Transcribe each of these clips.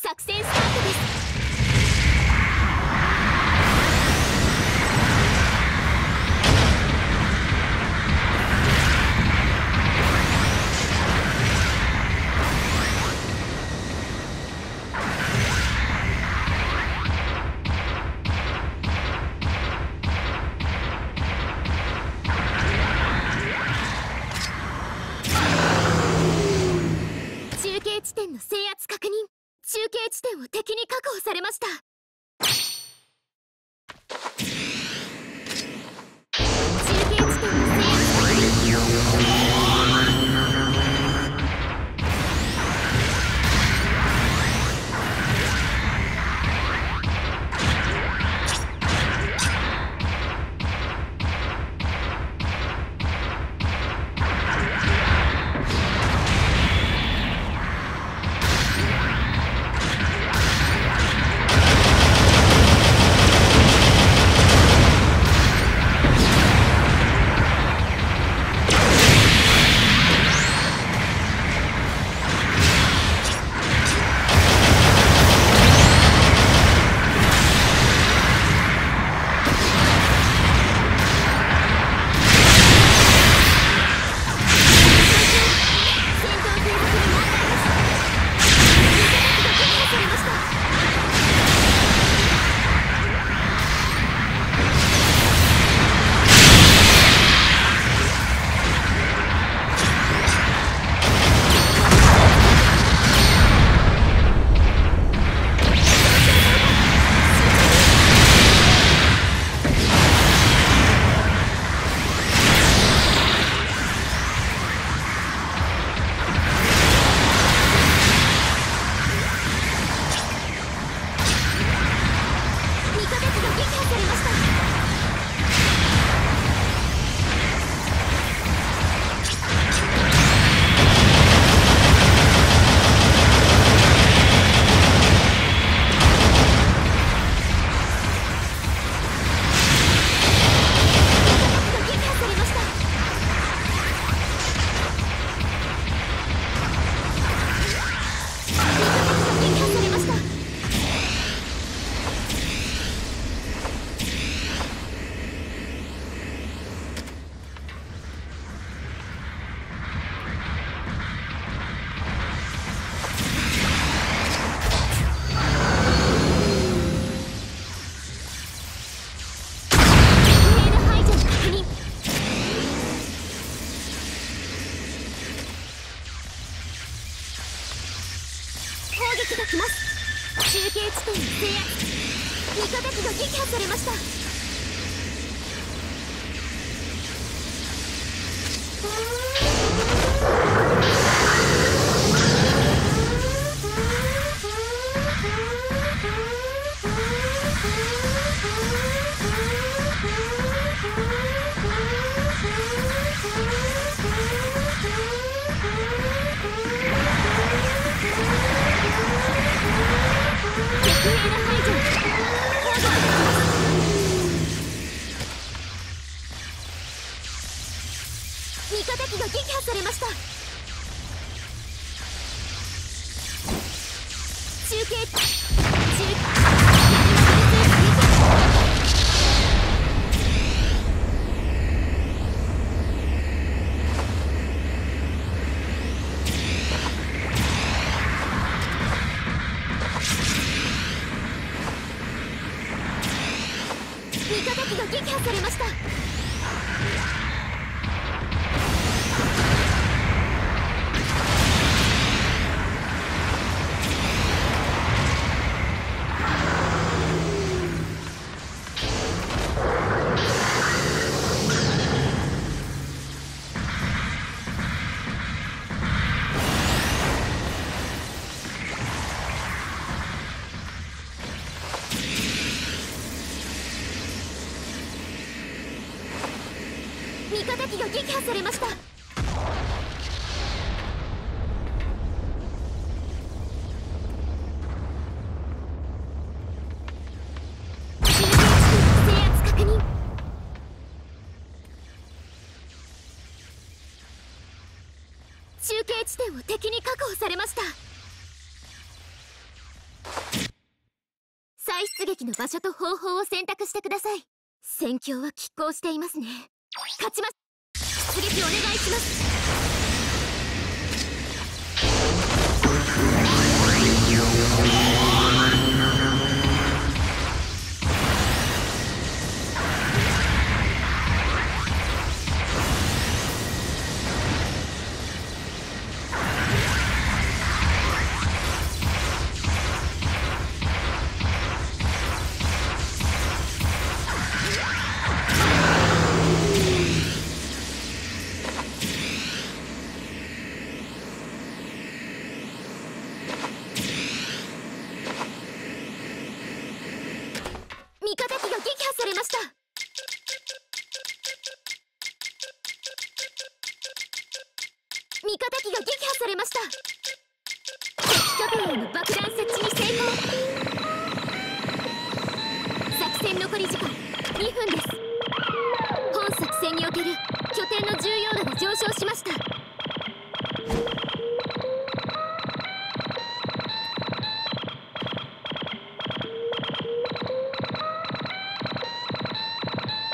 作戦スタートです。確保されました。が撃破されました。味方機が撃破されました。中継。中継。撃破されました。中継地点を敵に確保されました。再出撃の場所と方法を選択してください。戦況は拮抗していますね。勝ちます。撃お願いします。敵拠点への爆弾設置に成功。作戦残り時間。2分です。本作戦における拠点の重要度が上昇しました。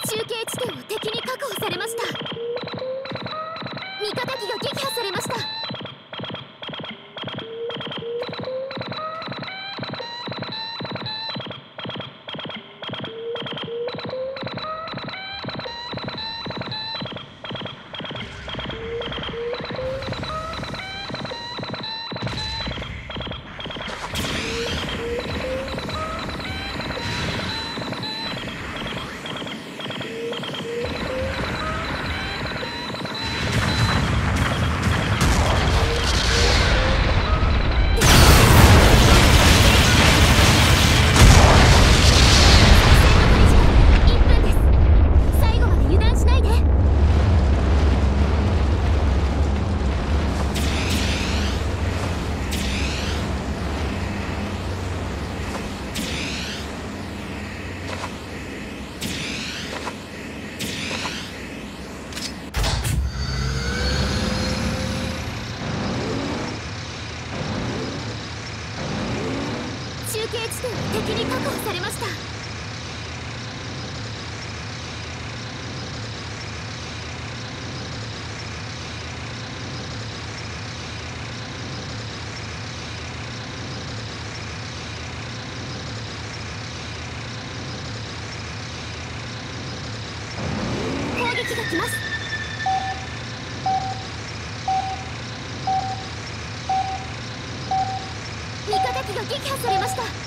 中継地点を敵に確保されました。継地点は敵に確保されました。攻撃が来ます。撃破されました。